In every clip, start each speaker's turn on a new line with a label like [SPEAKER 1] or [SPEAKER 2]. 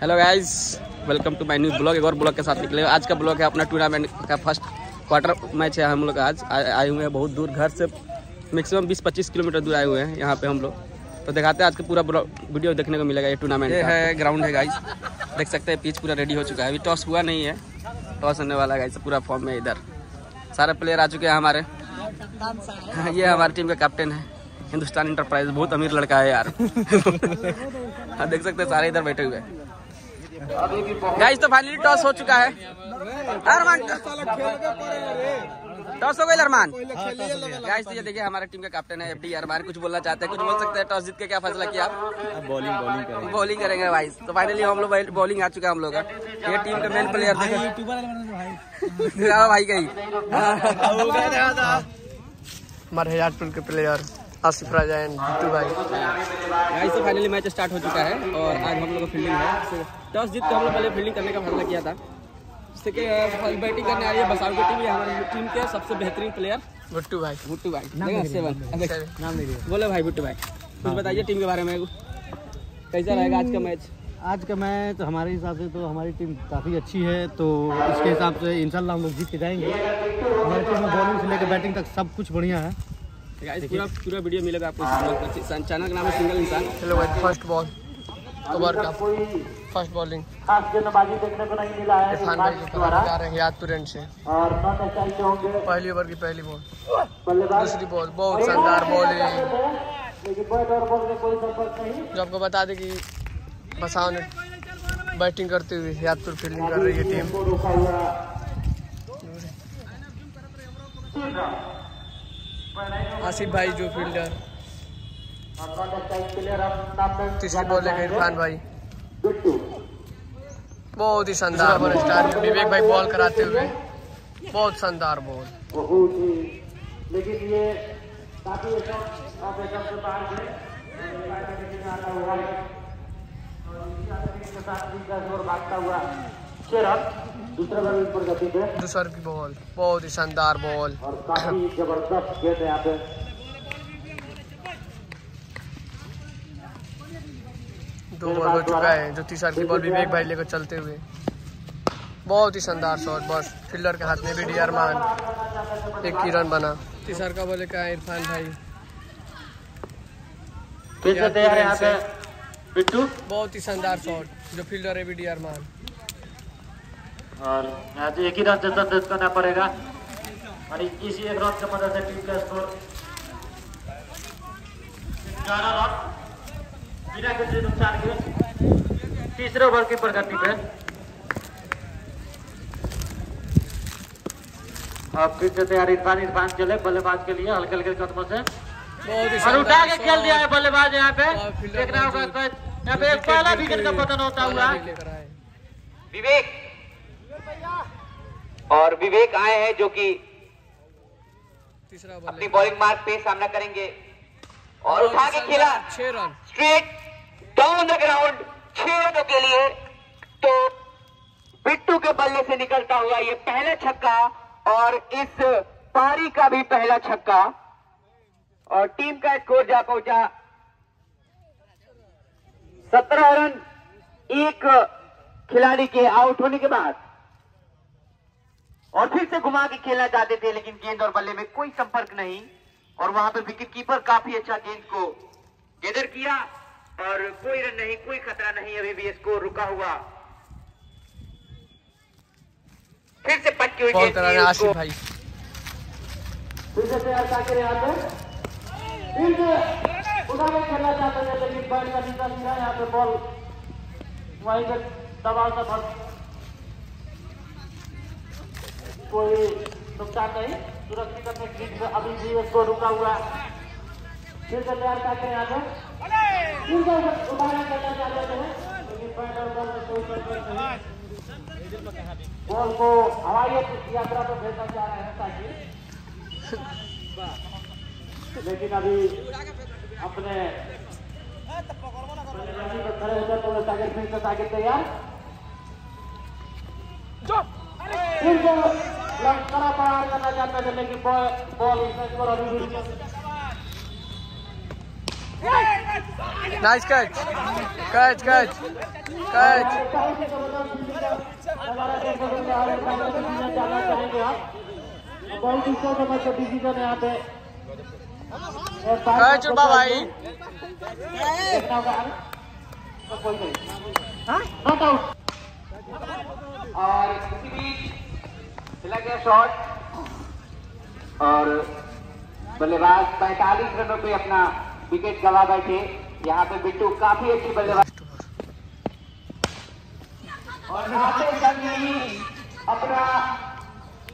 [SPEAKER 1] Hello guys welcome to my new blog एक और blog के साथ निकले आज का ब्लॉग है अपना टूर्नामेंट का फ़र्स्ट क्वार्टर मैच है हम लोग आज। आए हुए हैं बहुत दूर घर से मैक्सिमम 20-25 किलोमीटर दूर आए हुए हैं यहाँ पे हम लोग। तो दिखाते हैं आज का पूरा ब्लॉग- वीडियो देखने को मिलेगा ये टूर्नामेंट ये है ग्राउंड है गाइज़ देख सकते हैं पिच पूरा रेडी हो चुका है। अभी टॉस हुआ नहीं है। टॉस होने वाला है गाइस पूरा फॉर्म में इधर। सारे प्लेयर आ चुके हैं हमारे। हाँ, ये हमारी टीम का कैप्टन है हिंदुस्तान इंटरप्राइज बहुत अमीर लड़का है यार। हाँ, देख सकते हैं सारे इधर बैठे हुए हैं। गाइस तो फाइनली टॉस हो चुका है। अरमान टॉस हो गई अरमान। गाइस तो ये देखिए हमारे टीम का कैप्टन है एफडी अरमान कुछ बोलना चाहते हैं कुछ बोल सकते हैं? टॉस जीत के क्या फैसला किया? आप
[SPEAKER 2] बॉलिंग बॉलिंग करेंगे।
[SPEAKER 1] बॉलिंग करेंगे भाई। तो फाइनली हम लोग बॉलिंग आ चुका है हम लोग। का ये टीम का मेन प्लेयर देखो। भाई। गई
[SPEAKER 3] हमारे हजारपुर के प्लेयर आसिफ राजा एंड बिट्टू भाई
[SPEAKER 1] गाइस तो फाइनली मैच स्टार्ट हो चुका है और आज हम लोग का फील्डिंग है। टॉस जीत के हम लोग पहले फील्डिंग करने का फैसला किया था। जिससे कि बैटिंग करने आ रही है बसाव की टीम ये हमारी टीम के सबसे बेहतरीन प्लेयर
[SPEAKER 3] बिट्टू भाई।
[SPEAKER 1] भुट्टू भाई। सेवन
[SPEAKER 3] नाम नहीं
[SPEAKER 1] बोले भाई भुट्टू भाई। कुछ बताइए टीम के बारे में। कैसा रहेगा आज का मैच
[SPEAKER 2] आज का मैच हमारे हिसाब से तो हमारी टीम काफ़ी अच्छी है तो इसके हिसाब से इंशाल्लाह हम लोग जीत के जाएँगे। हमारी टीम में बॉलिंग से लेकर बैटिंग तक सब कुछ बढ़िया है।
[SPEAKER 1] पूरा पूरा वीडियो मिलेगा आपको चैनल का नाम है सिंगल इंसान।
[SPEAKER 3] चलो भाई फ़र्स्ट बॉल ओवर का। फ़र्स्ट बॉलिंग
[SPEAKER 4] खास गेंदबाजी देखने को नहीं मिला है
[SPEAKER 3] इरफान भाई जा रहे हैं यादपुर एंड से।
[SPEAKER 4] और नॉट ऊंचाई के होंगे
[SPEAKER 3] पहली ओवर की पहली बॉल
[SPEAKER 4] बल्लेबाज
[SPEAKER 3] दूसरी बॉल बहुत शानदार बॉलिंग
[SPEAKER 4] लेकिन बैट और बॉल में कोई संपर्क नहीं
[SPEAKER 3] जो आपको बता दें कि बसाव ने बैटिंग करते हुए यादपुर फील्डिंग कर रही है टीम आसिफ भाई जो फील्डर तीसरी बॉल लेकर इरफान भाई। बहुत ही शानदार बॉल स्टार। विवेक भाई बॉल कराते हुए। बहुत शानदार बॉल
[SPEAKER 4] लेकिन ये काफ़ी से साथ ज़ोर भागता हुआ दूसरे बार ऊपर गति पे
[SPEAKER 3] दूसर की बॉल बहुत ही शानदार बॉल।
[SPEAKER 4] और काफ़ी ज़बरदस्त गेंद है यहाँ पे।
[SPEAKER 3] दो बॉल हो चुका है जो तीसर की बॉल विवेक भाई लेकर चलते हुए। बहुत ही शानदार शॉट बस फील्डर के हाथ में भी डी अरमान एक ही रन बना। तीसर का बॉल का इरफान भाई।
[SPEAKER 4] फिर से तैयार है यहाँ पे। बिट्टू?
[SPEAKER 3] बहुत ही शानदार शॉट जो फील्डर है बी डी अरमान
[SPEAKER 4] और यहाँ से एक ही रन से संदेश करना पड़ेगा। और इसी एक रन की मदद से टीम का स्कोर ग्यारह रन। बिना किसी नुकसान के तीसरे ओवर की प्रगति पे अब फिर से तैयार इरफान इरफान चले बल्लेबाज के लिए हल्के हल्के कदमों से। और उठा के खेल दिया है बल्लेबाज यहाँ पे। देखना होगा यहाँ पे एक पहला विकेट का पतन होता हुआ।
[SPEAKER 5] विवेक और विवेक आए हैं जो कि अपनी बॉलिंग मार्क पे सामना करेंगे। और उठा के खेला।
[SPEAKER 3] छह run.
[SPEAKER 5] Straight down the ground छह रनों के लिए। तो बिट्टू के बल्ले से निकलता हुआ ये पहला छक्का और इस पारी का भी पहला छक्का। और टीम का स्कोर जा पहुँचा सत्रह रन एक खिलाड़ी के आउट होने के बाद। और फिर से घुमा के खेलना चाहते थे लेकिन गेंद और बल्ले में कोई संपर्क नहीं। और वहाँ पर विकेट कीपर काफ़ी अच्छा गेंद को गेदर किया और कोई रन नहीं कोई खतरा नहीं अभी भी स्कोर रुका हुआ। फिर से पटकी हुई
[SPEAKER 3] बॉल
[SPEAKER 5] गेंद
[SPEAKER 3] करा
[SPEAKER 5] थी,
[SPEAKER 3] रहे हैं
[SPEAKER 5] उसको।
[SPEAKER 3] आसिफ भाई।
[SPEAKER 4] फिर से तैयार करके यहाँ पे फिर से उठा के खेलना चाहते थे लेकिन बैट का नीचा यहाँ पे बॉल वहीं पे दबाव से कोई नुकसान नहीं सुरक्षित अपने क्रीज में अभी भी इसको रुका हुआ फिर से तैयार करके यहाँ पे फिर से उठा के खेलना चाहते लेकिन और बॉल में कोई संपर्क बॉल को हवाई यात्रा पर भेजना चाह रहे हैं ताकि। लेकिन अभी अपने खड़े होकर तो सागर फिर से सागर तैयार। फिर से लंकड़ा प्रहार करना चाहते थे लेकिन ball
[SPEAKER 3] nice catch catch catch catch
[SPEAKER 4] बहुत ही सोच समझ के डिसीज़न यहाँ पे
[SPEAKER 3] कैच उड़वा भाई
[SPEAKER 4] नॉट आउट
[SPEAKER 5] और इसी बीच गया शॉट और बल्लेबाज 45 रनों पे अपना विकेट गवा बैठे। यहाँ पे बिट्टू काफ़ी अच्छी बल्लेबाज। और अपना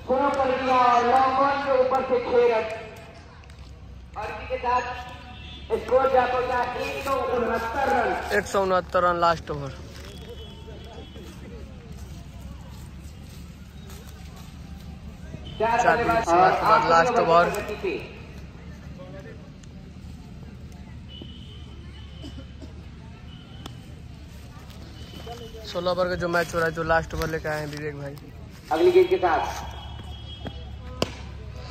[SPEAKER 5] थ्रो कर दिया और लॉन्ग ऑन के ऊपर से छह रन। और के साथ स्कोर जा पहुँचा एक सौ उनहत्तर रन।
[SPEAKER 3] एक सौ उनहत्तर रन लास्ट ओवर
[SPEAKER 5] चार
[SPEAKER 3] चार विकेट के बाद लास्ट ओवर। सोलह ओवर का जो मैच हो रहा है जो लास्ट ओवर लेके आए हैं विवेक भाई।
[SPEAKER 5] अगली गेंद के साथ।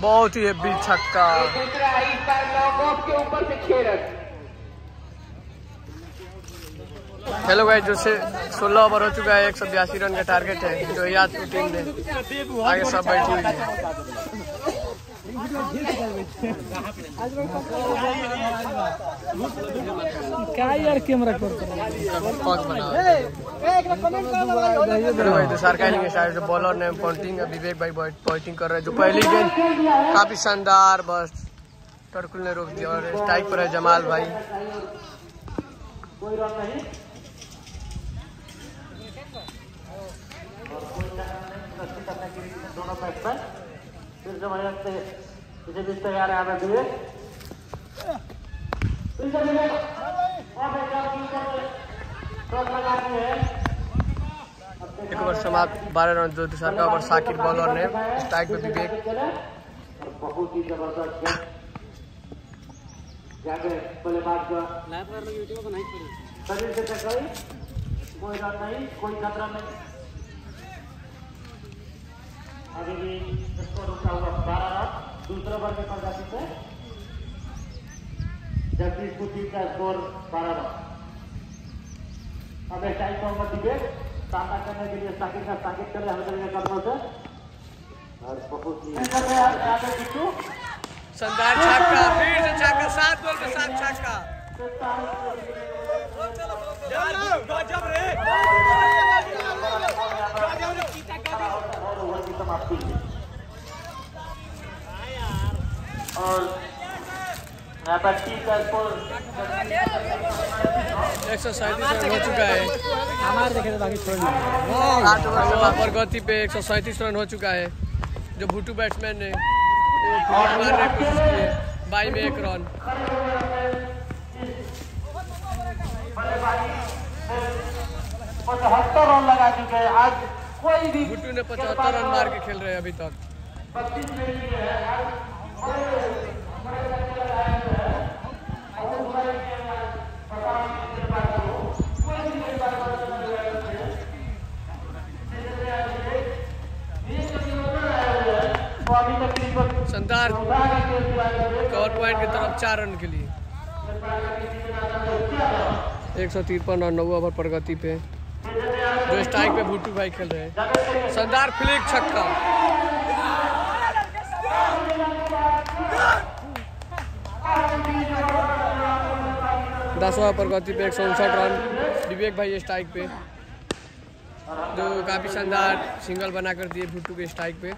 [SPEAKER 3] बहुत ही छक्का
[SPEAKER 5] दूसरा इस बार लॉन्ग ऑफ़ के ऊपर से छह रन
[SPEAKER 3] हेलो भाई जो से सोलह ओवर हो चुका है एक सौ बयासी रन का टारगेट है। जो याद की टीम ने आगे सब बैठी हुई है।
[SPEAKER 2] क्या यार कैमरा
[SPEAKER 3] भाई बॉलर ने पॉइंटिंग विवेक भाई पॉइंटिंग कर रहे हैं। जो पहली गेंद काफ़ी शानदार बस। टर्कुल ने रोक दिया और स्ट्राइक पर है जमाल भाई।
[SPEAKER 4] कोई रन नहीं दोनों फिर से इसे भी तैयार है आगे दिए फिर से विवेक और एक की ऊपर लगा दिए हैं।
[SPEAKER 3] एक ओवर समाप्त। बारह रन जो दूसरा का ओवर साकिब बॉलर ने स्ट्राइक पे विवेक।
[SPEAKER 4] बहुत ही ज़बरदस्त गेंद जाके बल्लेबाज का। शरीर से टकराई कोई रन नहीं कोई खतरा नहीं। अभी भी इसको रुका हुआ बारह रन। दूसरे ओवर में प्रकाशित है। जगदीशपुर टीम का स्कोर बारह रन। अब एक टाइम मोहम्मद डिबेट सामना करने के लिए साकिब का साकिब करे हमें कदमों से और बहुत ही आगे बिट्टू
[SPEAKER 3] शानदार छक्का फिर से छक्का सात बॉल के साथ छक्का
[SPEAKER 4] और ओवर की समाप्ति और
[SPEAKER 3] हो है बाद प्रगति पे एक सौ सैंतीस रन हो चुका है जो भुट्टू बैट्समैन ने है बाई में एक रन
[SPEAKER 4] पचहत्तर रन लगा चुके हैं आज कोई भी
[SPEAKER 3] भुट्टू ने पचहत्तर रन मार के खेल रहे हैं अभी तक।
[SPEAKER 4] है के
[SPEAKER 3] कवर पॉइंट की तरफ़ चार रन के लिए। एक सौ तिरपन रन नौ ओवर प्रगति पे। जो स्ट्राइक पे भुट्टू भाई खेल रहे हैं। शानदार फ्लिक छक्का। दसवा प्रगति पे एक सौ उनसठ रन। विवेक भाई स्ट्राइक पे। जो काफ़ी शानदार सिंगल बना कर दिए भुट्टू के स्ट्राइक पे।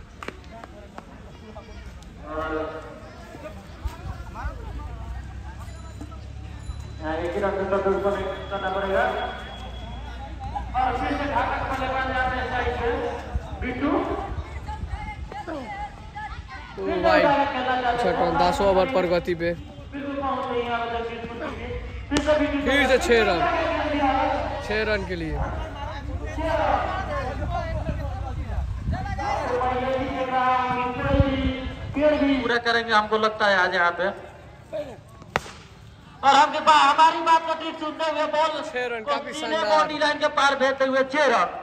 [SPEAKER 4] एक ही रन तो करना पड़ेगा और फिर से घातक बल्लेबाज जाते हैं साइड पे
[SPEAKER 3] दसवा ओवर पे
[SPEAKER 4] मतलब बिल्कुल भी। फिर से
[SPEAKER 3] रन। छह रन के लिए।
[SPEAKER 4] पूरा करेंगे हमको लगता है आज यहाँ पे। और हमके हमारी बात को ठीक सुनते हुए बॉल
[SPEAKER 3] छह रन, काफ़ी शानदार।
[SPEAKER 4] लाइन के पार भेजते हुए छह रन।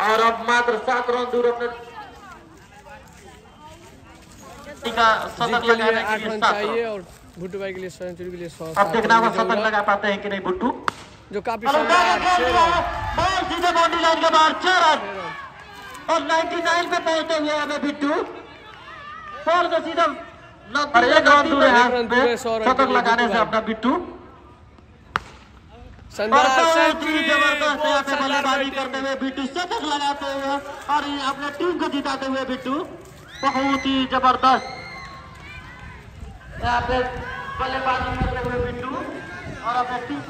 [SPEAKER 4] और अब मात्र सात रन दूर अपने शतक
[SPEAKER 3] के लिए
[SPEAKER 4] लगाने के लिए
[SPEAKER 3] चाहिए और भुट्टू भाई के लिए सेंचुरी के लिए सौ
[SPEAKER 4] अब देखना वो शतक लगा पाते हैं कि नहीं बुट्टू
[SPEAKER 3] जो काफ़ी
[SPEAKER 4] है। सीधे बाउंड्री लाइन के बाहर छह रन और 99 पे पहुँचते हुए हमें बिट्टू फोर से सीधा और एक रन दूर है। शतक लगाने से अपना बिट्टू ज़बरदस्त यहाँ बल्लेबाजी करते हुए बिट्टू शतक लगाते हुए और अपने टीम को जिताते हुए बिट्टू, बहुत ही ज़बरदस्त। यहाँ पे बल्लेबाजी करते हुए बिट्टू और अपने टीम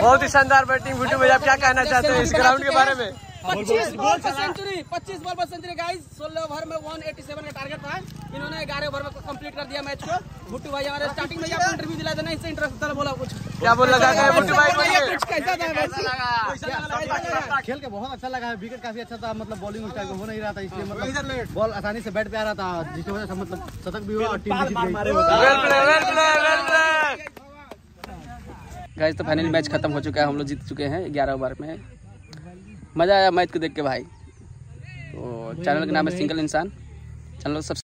[SPEAKER 3] बहुत ही शानदार बैटिंग भुट्टू भाई, आप क्या कहना चाहते हैं इस ग्राउंड के बारे में?
[SPEAKER 1] पच्चीस बॉल पर सेंचुरी पच्चीस बॉल पर सेंचुरी गाइस सोलह ओवर में 187 का टारगेट था। इन्होंने ग्यारह ओवर में कंप्लीट कर दिया मैच को। भुट्टू भाई हमारे स्टार्टिंग में आपको इंटरव्यू दिला देना इससे इंटरेस्ट बोला कुछ।
[SPEAKER 3] क्या बोलना चाहते हैं? भुट्टू भाई
[SPEAKER 1] कुछ कैसा था कैसा लगा।
[SPEAKER 2] खेल के बहुत अच्छा लगा है। विकेट काफ़ी अच्छा था मतलब बॉलिंग उस टाइम हो नहीं रहा था इसलिए मतलब बॉल आसानी से बैट पे आ रहा था जिसकी वजह से मतलब शतक भी हुआ और टीम भी जीत गई।
[SPEAKER 3] Well play well play well play
[SPEAKER 1] guys तो फाइनली मैच खत्म हो चुका है हम लोग जीत चुके हैं ग्यारह ओवर में। मज़ा आया मैच को देख के भाई। तो चैनल का नाम है सिंगल इंसान। चैनल को सब्सक्राइब